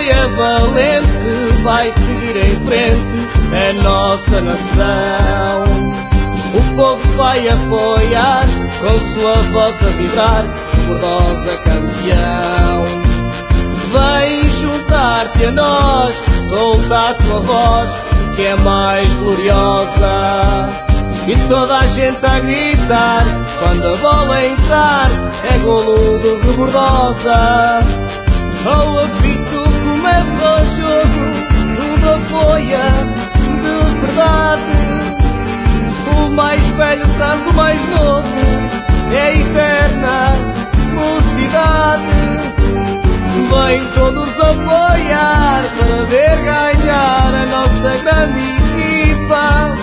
e é valente, vai seguir em frente a nossa nação. O povo vai apoiar, com sua voz a vibrar, gordosa campeão. Vem juntar-te a nós, solta a tua voz, que é mais gloriosa. E toda a gente a gritar Quando a bola entrar É golo do Gordosa. Oh, a velho traz o mais novo, é a eterna mocidade. Vem todos apoiar para ver ganhar a nossa grande equipa.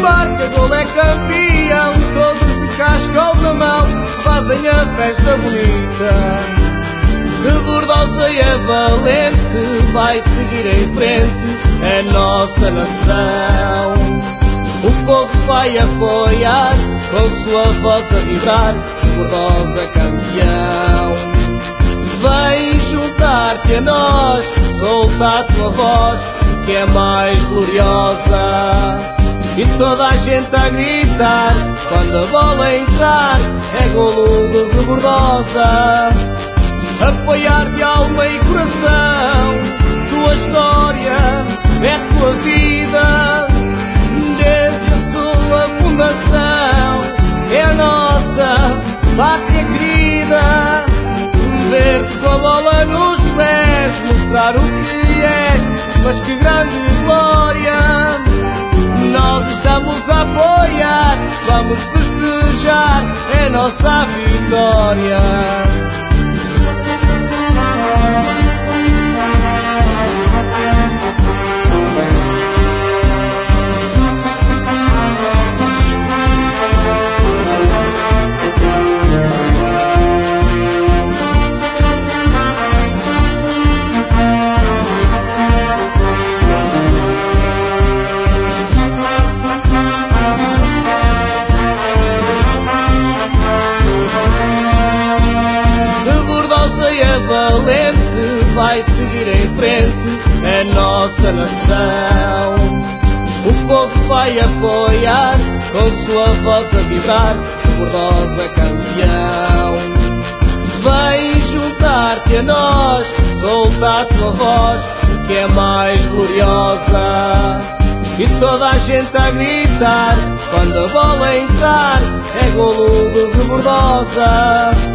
Marca gol é campeão, todos de cascal na mão, fazem a festa bonita. Rebordosa e é valente, vai seguir em frente, é nossa nação. O povo vai apoiar, com sua voz a vibrar, Rebordosa campeão. Vem juntar-te a nós, solta a tua voz, que é mais gloriosa. E toda a gente a gritar, quando a bola entrar, é golo de Rebordosa. Apoiar de alma e coração, grande glória. Nós estamos a apoiar, vamos festejar, é nossa vitória. Valente, vai seguir em frente, é nossa nação. O povo vai apoiar, com sua voz a vibrar, Rebordosa campeão. Vem juntar-te a nós, solta a tua voz, que é mais gloriosa. E toda a gente a gritar, quando a bola entrar, é golo de Rebordosa.